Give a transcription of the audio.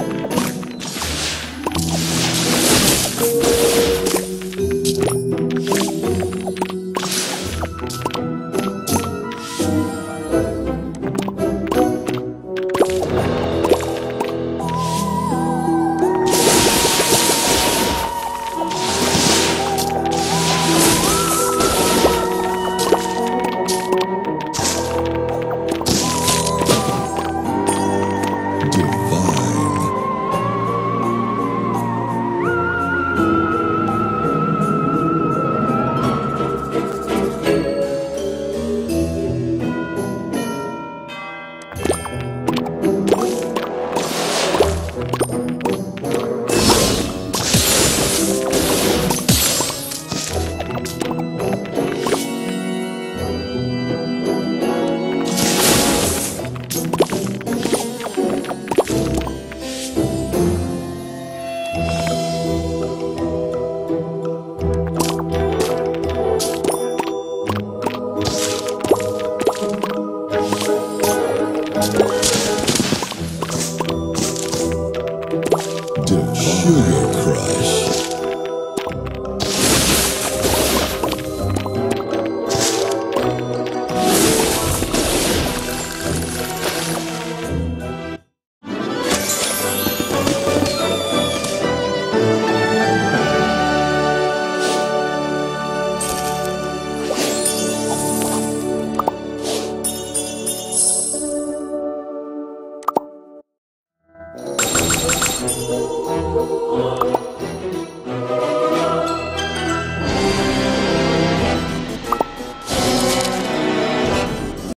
Divine. Julio.